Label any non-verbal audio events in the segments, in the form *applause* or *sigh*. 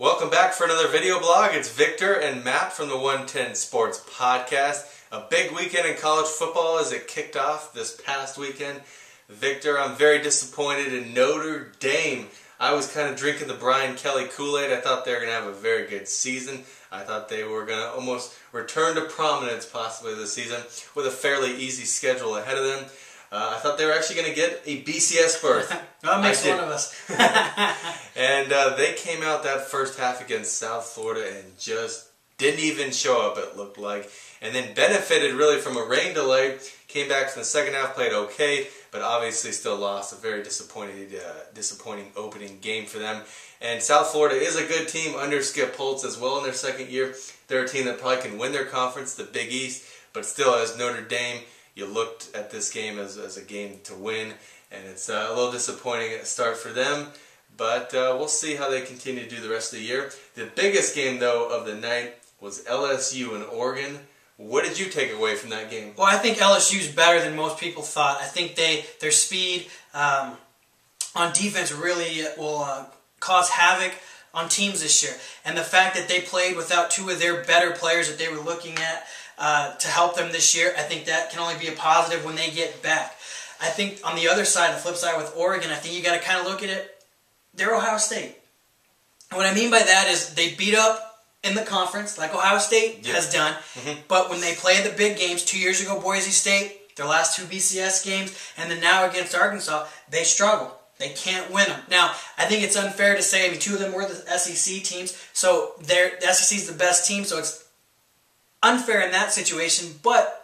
Welcome back for another video blog. It's Victor and Matt from the 110 Sports Podcast. A big weekend in college football as it kicked off this past weekend. Victor, I'm very disappointed in Notre Dame. I was kind of drinking the Brian Kelly Kool-Aid. I thought they were going to have a very good season. I thought they were going to almost return to prominence possibly this season with a fairly easy schedule ahead of them. Uh, I thought they were actually going to get a BCS berth. *laughs* that makes one of us. *laughs* *laughs* and uh, they came out that first half against South Florida and just didn't even show up, it looked like. And then benefited really from a rain delay. Came back from the second half, played okay, but obviously still lost. A very disappointing, uh, disappointing opening game for them. And South Florida is a good team under Skip Holtz as well in their second year. They're a team that probably can win their conference, the Big East, but still as Notre Dame you looked at this game as, as a game to win, and it's uh, a little disappointing start for them. But uh, we'll see how they continue to do the rest of the year. The biggest game, though, of the night was LSU and Oregon. What did you take away from that game? Well, I think LSU is better than most people thought. I think they their speed um, on defense really will uh, cause havoc on teams this year. And the fact that they played without two of their better players that they were looking at uh, to help them this year, I think that can only be a positive when they get back. I think on the other side, the flip side with Oregon, I think you got to kind of look at it. They're Ohio State. And what I mean by that is they beat up in the conference like Ohio State yeah. has done, mm-hmm. but when they play the big games, two years ago Boise State, their last two BCS games, and then now against Arkansas, they struggle. They can't win them. Now, I think it's unfair to say, I mean, two of them were the SEC teams, so they're, the SEC is the best team, so it's unfair in that situation, but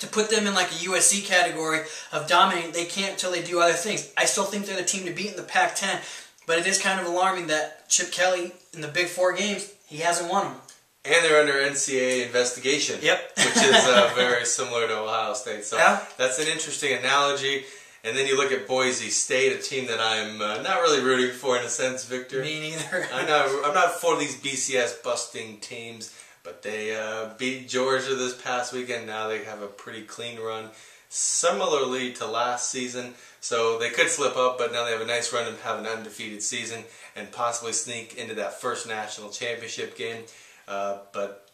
to put them in like a USC category of dominating, they can't until they do other things. I still think they're the team to beat in the Pac-10, but it is kind of alarming that Chip Kelly in the Big Four games he hasn't won them. And they're under NCAA investigation. Yep. which is uh, *laughs* very similar to Ohio State. So yeah. that's an interesting analogy. And then you look at Boise State, a team that I'm uh, not really rooting for in a sense, Victor. Me neither. I'm not. I'm not for these BCS busting teams. But they uh, beat Georgia this past weekend. Now they have a pretty clean run, similarly to last season. So they could slip up, but now they have a nice run and have an undefeated season and possibly sneak into that first national championship game. Uh, but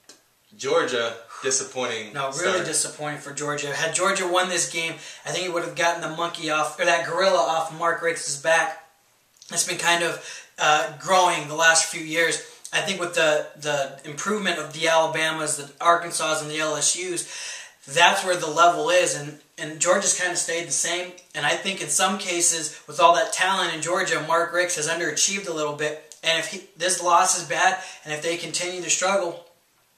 Georgia, disappointing. No, really start. disappointing for Georgia. Had Georgia won this game, I think it would have gotten the monkey off, or that gorilla off Mark Richt's back. It's been kind of uh, growing the last few years. I think with the the improvement of the Alabamas, the Arkansas, and the LSU's, that's where the level is, and and Georgia's kind of stayed the same. And I think in some cases, with all that talent in Georgia, Mark Richt has underachieved a little bit. And if he, this loss is bad, and if they continue to struggle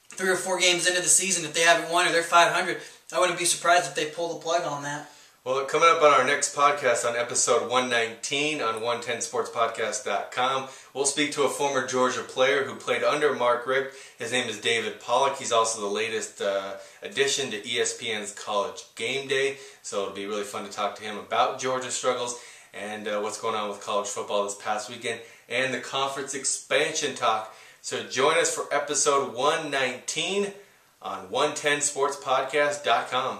three or four games into the season, if they haven't won or they're 500, I wouldn't be surprised if they pull the plug on that. Well, coming up on our next podcast on episode 119 on 110sportspodcast.com, we'll speak to a former Georgia player who played under Mark Richt. His name is David Pollack. He's also the latest uh, addition to ESPN's College Game Day, so it'll be really fun to talk to him about Georgia struggles and uh, what's going on with college football this past weekend and the conference expansion talk. So join us for episode 119 on 110sportspodcast.com.